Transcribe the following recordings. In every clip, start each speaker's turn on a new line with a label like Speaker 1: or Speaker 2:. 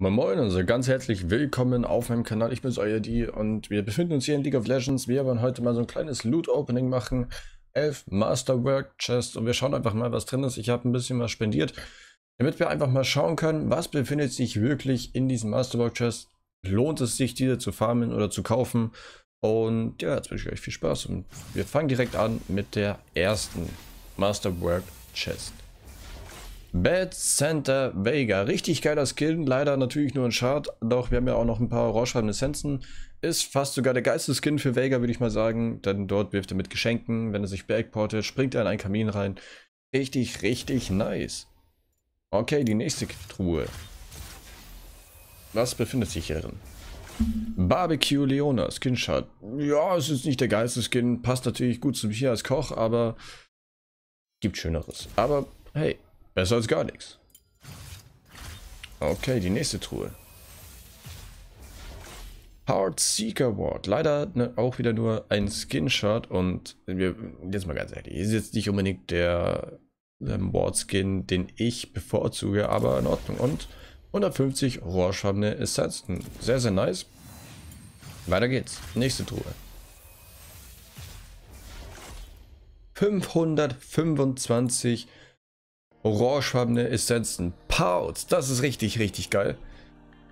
Speaker 1: Moin Moin, also ganz herzlich willkommen auf meinem Kanal. Ich bin euer D und wir befinden uns hier in League of Legends. Wir wollen heute mal so ein kleines Loot-Opening machen. Elf Masterwork Chests und wir schauen einfach mal, was drin ist. Ich habe ein bisschen was spendiert, damit wir einfach mal schauen können, was befindet sich wirklich in diesem Masterwork Chest. Lohnt es sich, diese zu farmen oder zu kaufen? Und ja, jetzt wünsche ich euch viel Spaß und wir fangen direkt an mit der ersten Masterwork Chest. Bad Center Vega. Richtig geiler Skin. Leider natürlich nur ein Chart. Doch wir haben ja auch noch ein paar orangefarben Essenzen. Ist fast sogar der geilste Skin für Vega, würde ich mal sagen. Denn dort wirft er mit Geschenken. Wenn er sich backportet, springt er in einen Kamin rein. Richtig, richtig nice. Okay, die nächste Truhe. Was befindet sich hier drin? Barbecue Leona Skin Chart. Ja, es ist nicht der geilste Skin. Passt natürlich gut zu mir als Koch, aber gibt Schöneres. Aber hey, Besser als gar nichts. Okay, die nächste Truhe. Hard Seeker Ward. Leider ne, auch wieder nur ein Skin-Shot und wir, jetzt mal ganz ehrlich, ist jetzt nicht unbedingt der ähm, Ward-Skin, den ich bevorzuge, aber in Ordnung. Und 150 rohrschwabene Essenzen. Sehr, sehr nice. Weiter geht's. Nächste Truhe. 525 orangefarbene Essenzen. Pouts, das ist richtig, richtig geil.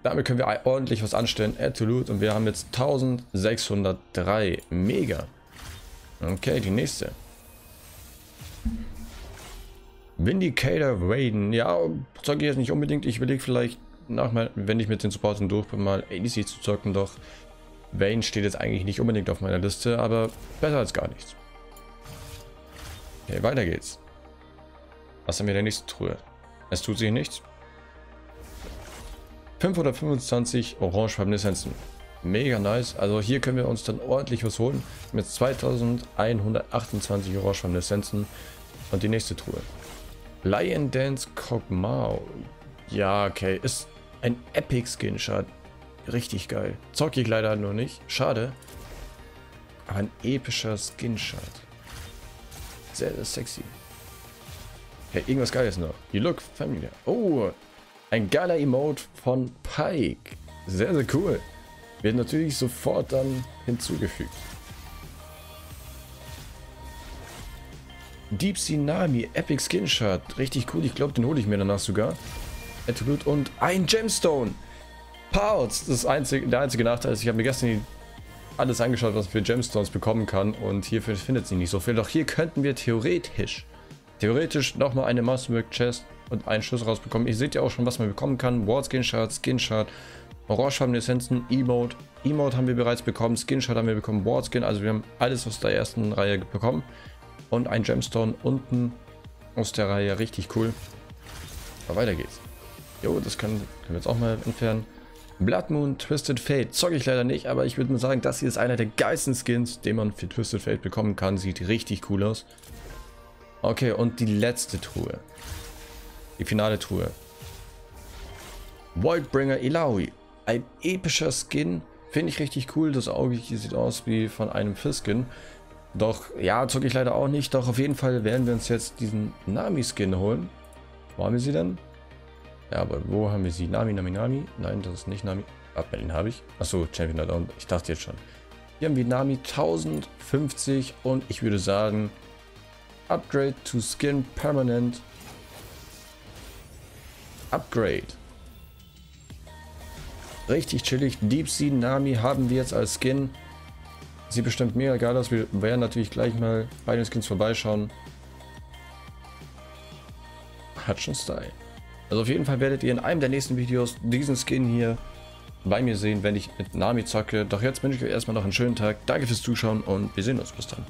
Speaker 1: Damit können wir ordentlich was anstellen. Add to Loot und wir haben jetzt 1603. Mega. Okay, die nächste. Vindicator Raiden. Ja, zocke ich jetzt nicht unbedingt. Ich überlege vielleicht, nach mal, wenn ich mit den Supportern durch bin, mal ADC zu zocken. Doch Vayne steht jetzt eigentlich nicht unbedingt auf meiner Liste, aber besser als gar nichts. Okay, weiter geht's. Was haben wir in der nächsten Truhe? Es tut sich nichts. 525 orangefarbene Essenzen. Mega nice. Also hier können wir uns dann ordentlich was holen. Mit 2128 orangefarbene Essenzen. Und die nächste Truhe. Lion Dance Kog'Maw. Ja, okay. Ist ein Epic Skin Shot. Richtig geil. Zocke ich leider nur nicht. Schade. Aber ein epischer Skin Shot. Sehr, sehr sexy. Hey, irgendwas Geiles noch. You look familiar. Oh, ein geiler Emote von Pike. Sehr, sehr cool. Wird natürlich sofort dann hinzugefügt. Deep Sea Nami, Epic Skin Shot. Richtig cool. Ich glaube, den hole ich mir danach sogar. Attribute und ein Gemstone. Pouts. Das ist einzig, der einzige Nachteil ist, ich habe mir gestern alles angeschaut, was man für Gemstones bekommen kann. Und hierfür findet sie nicht so viel. Doch hier könnten wir theoretisch theoretisch nochmal eine Masterwork Chest und einen Schlüssel rausbekommen. Ihr seht ja auch schon, was man bekommen kann. Ward Skin Shard, Skin Shard, orangefarbene Essenzen, Emote. Emote haben wir bereits bekommen, Skin Shard haben wir bekommen, Ward Skin. Also wir haben alles aus der ersten Reihe bekommen. Und ein Gemstone unten aus der Reihe. Richtig cool. Aber weiter geht's. Jo, das kann, können wir jetzt auch mal entfernen. Blood Moon Twisted Fate. Zocke ich leider nicht, aber ich würde mal sagen, das hier ist einer der geilsten Skins, den man für Twisted Fate bekommen kann. Sieht richtig cool aus. Okay, und die letzte Truhe. Die finale Truhe. Voidbringer Ilaoi. Ein epischer Skin. Finde ich richtig cool. Das Auge hier sieht aus wie von einem Fiskin. Doch, ja, zocke ich leider auch nicht. Doch auf jeden Fall werden wir uns jetzt diesen Nami-Skin holen. Wo haben wir sie denn? Ja, aber wo haben wir sie? Nami, Nami, Nami? Nein, das ist nicht Nami. Abmelden habe ich. Achso, Champion Down. Ich dachte jetzt schon. Hier haben wir Nami 1050 und ich würde sagen, Upgrade to Skin Permanent. Upgrade. Richtig chillig. Deep Sea Nami haben wir jetzt als Skin. Sieht bestimmt mega geil aus. Wir werden natürlich gleich mal bei den Skins vorbeischauen. Hat schon Style. Also auf jeden Fall werdet ihr in einem der nächsten Videos diesen Skin hier bei mir sehen, wenn ich mit Nami zocke. Doch jetzt wünsche ich euch erstmal noch einen schönen Tag. Danke fürs Zuschauen und wir sehen uns. Bis dann.